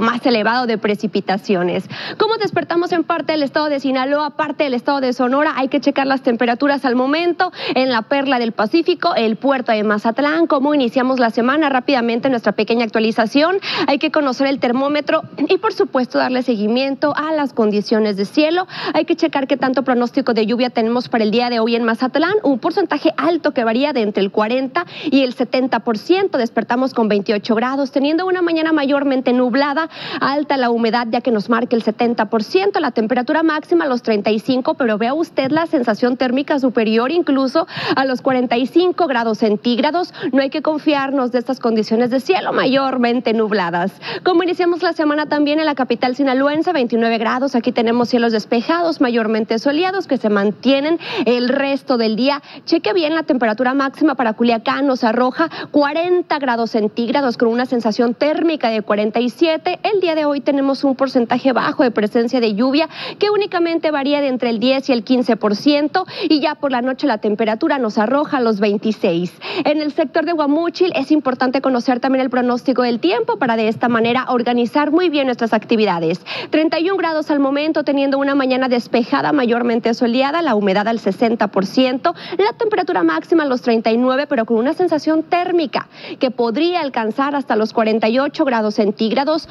más elevado de precipitaciones. ¿Cómo despertamos en parte del estado de Sinaloa, parte del estado de Sonora? Hay que checar las temperaturas al momento en la perla del Pacífico, el puerto de Mazatlán. ¿Cómo iniciamos la semana? Rápidamente nuestra pequeña actualización. Hay que conocer el termómetro y por supuesto darle seguimiento a las condiciones de cielo. Hay que checar qué tanto pronóstico de lluvia tenemos para el día de hoy en Mazatlán. Un porcentaje alto que varía de entre el 40 y el 70%. Despertamos con 28 grados, teniendo una mañana mayormente nublada alta la humedad ya que nos marca el 70%, la temperatura máxima a los 35, pero vea usted la sensación térmica superior incluso a los 45 grados centígrados. No hay que confiarnos de estas condiciones de cielo mayormente nubladas. Como iniciamos la semana también en la capital sinaloense, 29 grados, aquí tenemos cielos despejados, mayormente soleados que se mantienen el resto del día. Cheque bien la temperatura máxima para Culiacán, nos arroja 40 grados centígrados con una sensación térmica de 47. El día de hoy tenemos un porcentaje bajo de presencia de lluvia que únicamente varía de entre el 10 y el 15% y ya por la noche la temperatura nos arroja los 26. En el sector de Guamúchil es importante conocer también el pronóstico del tiempo para de esta manera organizar muy bien nuestras actividades. 31 grados al momento teniendo una mañana despejada mayormente soleada, la humedad al 60%, la temperatura máxima a los 39 pero con una sensación térmica que podría alcanzar hasta los 48 grados centígrados